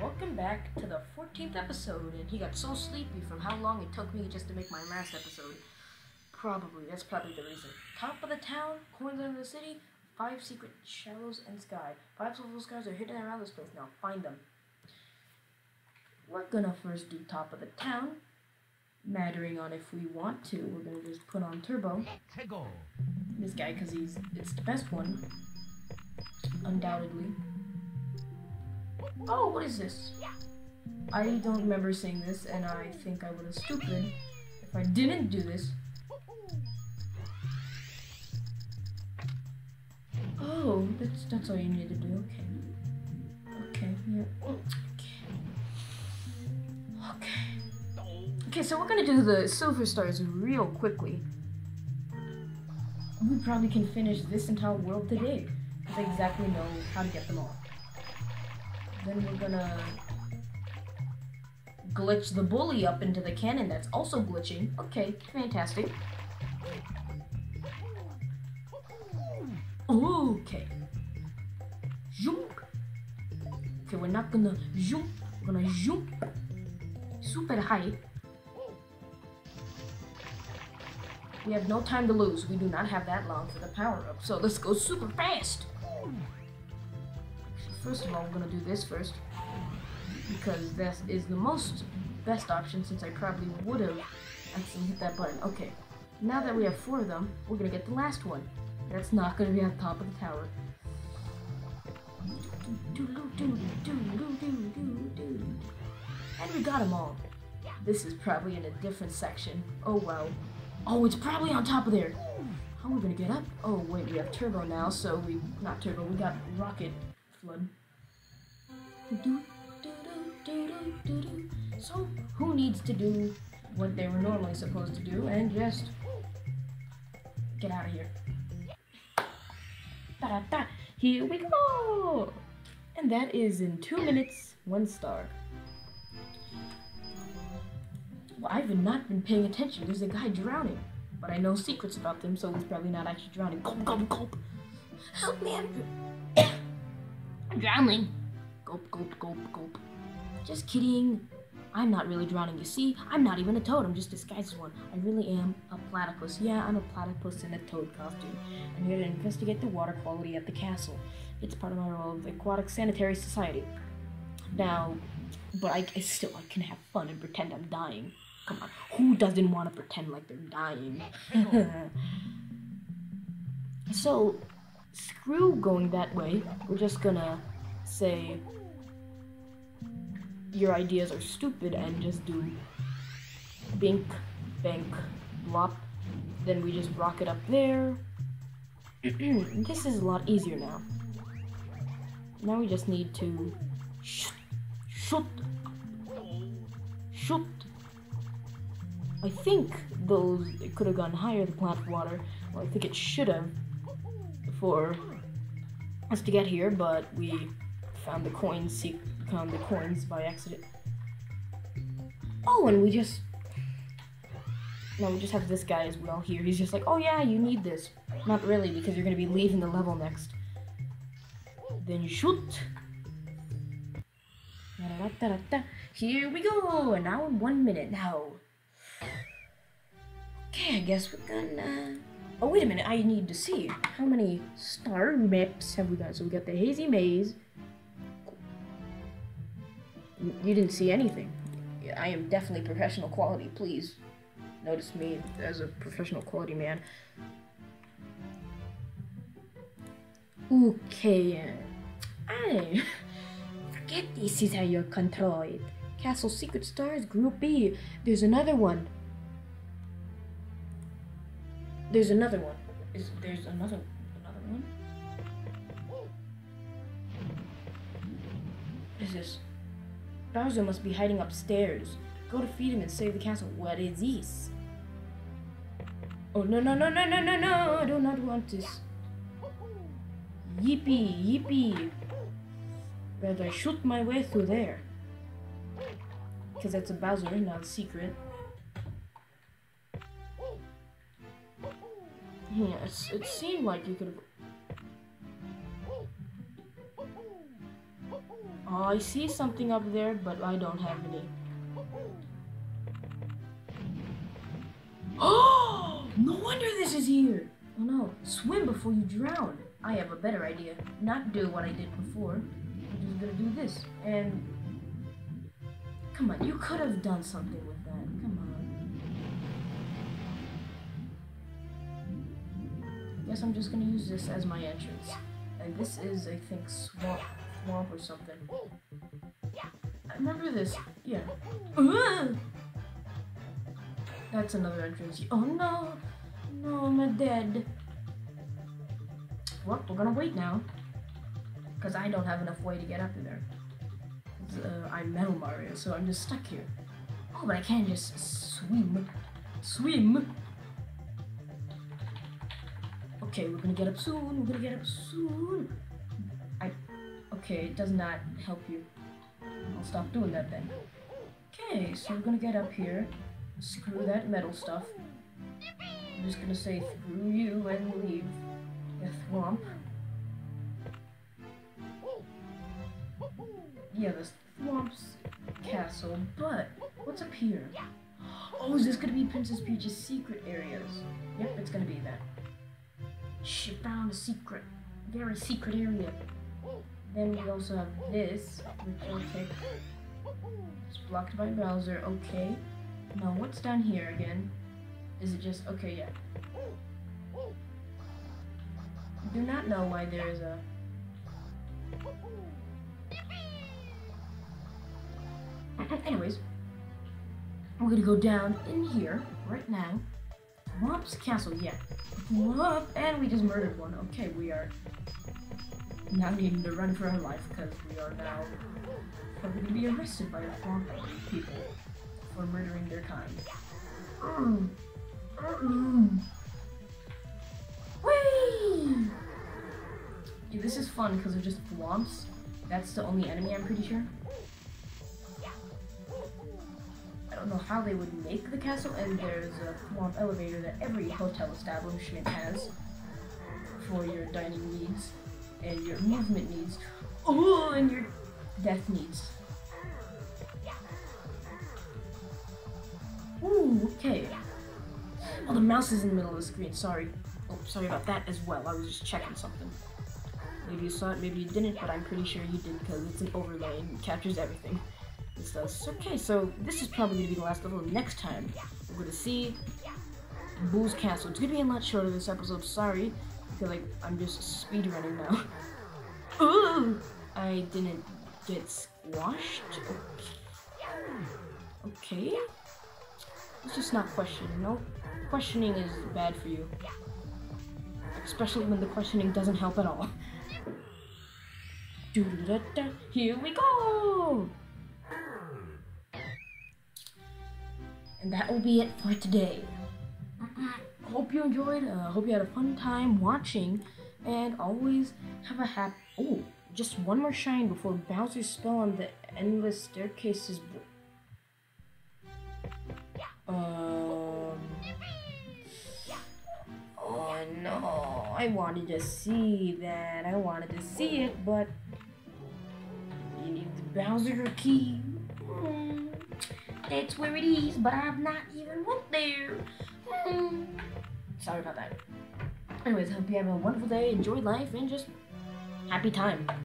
Welcome back to the 14th episode, and he got so sleepy from how long it took me just to make my last episode. Probably, that's probably the reason. Top of the town, coins under the city, five secret shallows and sky. Five level skies are hidden around this place. Now find them. We're gonna first do top of the town, mattering on if we want to. We're gonna just put on turbo. This guy, because he's it's the best one, undoubtedly. Oh, what is this? I don't remember seeing this, and I think I would have stupid if I didn't do this. Oh, that's that's all you need to do. Okay. Okay. Yeah. Okay. Okay. Okay. So we're gonna do the silver stars real quickly. We probably can finish this entire world today. Because I exactly know how to get them all. Then we're gonna glitch the bully up into the cannon that's also glitching. Okay, fantastic. Okay. Jump. Okay, we're not gonna jump. We're gonna jump super high. We have no time to lose. We do not have that long for the power up. So let's go super fast. First of all, we're gonna do this first because this is the most best option since I probably would have actually hit that button. Okay, now that we have four of them, we're gonna get the last one. That's not gonna be on top of the tower. And we got them all. This is probably in a different section. Oh wow. Oh, it's probably on top of there. How are we gonna get up? Oh wait, we have turbo now, so we not turbo, we got rocket flood. So who needs to do what they were normally supposed to do and just get out of here? Da-da-da. Here we go! And that is in two minutes, one star. Well, I've not been paying attention. There's a guy drowning. But I know secrets about them, so he's probably not actually drowning. Gulp, gulp, gulp. Help me, I'm, I'm drowning. Gulp, gulp, gulp, gulp. Just kidding. I'm not really drowning, you see? I'm not even a toad, I'm just disguised as one. I really am a platypus. Yeah, I'm a platypus in a toad costume. I'm here to investigate the water quality at the castle. It's part of my role of the Aquatic Sanitary Society. Now, but I, I still I can have fun and pretend I'm dying. Come on, who doesn't want to pretend like they're dying? so, screw going that way. We're just gonna say your ideas are stupid and just do bink, bank, blop. Then we just rock it up there. this is a lot easier now. Now we just need to shoot, shoot, shoot. I think those it could have gone higher the plant water. Well, I think it should have for us to get here, but we found the coins found the coins by accident. Oh, and we just no, we just have this guy as well here. He's just like, oh yeah, you need this. Not really, because you're gonna be leaving the level next. Then you shoot. Here we go, and now in one minute now. Okay, I guess we're gonna. Oh wait a minute, I need to see how many star maps have we got. So we got the hazy maze. You didn't see anything. I am definitely professional quality. Please notice me as a professional quality man. Okay. Uh, I forget this is how you control it. Castle Secret Stars Group B. There's another one. There's another one. Is there's another another one? What is this? Bowser must be hiding upstairs. Go to feed him and save the castle. What is this? Oh no no no no no no no! I do not want this. Yippee yippee! Rather I shoot my way through there. Because that's a Bowser, not a secret. Yes, it seemed like you could. Oh, I see something up there, but I don't have any. Oh, no wonder this is here. Oh no, swim before you drown. I have a better idea. Not do what I did before. I'm just gonna do this. And come on, you could have done something with that. Come Guess I'm just gonna use this as my entrance. And this is, I think, Thwomp, Thwomp or something. I remember this. Yeah. Ugh! That's another entrance. Oh no! No, I'm dead. Well, we're gonna wait now. Because I don't have enough way to get up to there. Uh, I'm Metal Mario, so I'm just stuck here. Oh, but I can just swim. Swim! Okay, we're gonna get up soon. We're gonna get up soon. I. Okay, it does not help you. I'll stop doing that then. Okay, so we're gonna get up here. Screw that metal stuff. I'm just gonna say through you and leave the Thwomp. Yeah, the Thwomp's castle, but what's up here? Oh, is this gonna be Princess Peach's secret areas? Yep, it's gonna be that. She found a secret, very secret area. Then we also have this, which I'll take. It's blocked by Bowser, okay. Now what's down here again? Is it just, okay, yeah. I do not know why there is a... Anyways, we're gonna go down in here right now. Thwomp's Castle, yeah. Whoop, and we just murdered one. Okay, we are now needing to run for our life because we are now probably gonna be arrested by the Thwomp people for murdering their kind. Mm. Mm. Whee! Dude, this is fun because they're just Thwomps. That's the only enemy, I'm pretty sure. Don't know how they would make the castle, and there's a Thwomp elevator that every hotel establishment has for your dining needs and your movement needs. Oh, and your death needs. Ooh, okay. Oh, the mouse is in the middle of the screen. Sorry. Oh, sorry about that as well. I was just checking something. Maybe you saw it, maybe you didn't, but I'm pretty sure you did because it's an overlay and captures everything. Does. Okay, so this is probably going to be the last level. Next time, we're going to see Boo's Castle. It's going to be a lot shorter this episode. Sorry. Feel like I'm just speedrunning now. Ooh! I didn't get squashed. Okay. Let's just not question. No, questioning is bad for you. Especially when the questioning doesn't help at all. Here we go! And that will be it for today. Hope you enjoyed. Uh, hope you had a fun time watching. And always have a happy. Oh, just one more shine before Bowser's spell on the endless staircase is. Um. Oh no! I wanted to see that. I wanted to see it, but you need the Bowser key. Hmm. That's where it is, but I've not even went there. Hmm. Sorry about that. Anyways, hope you have a wonderful day, enjoy life, and just happy time.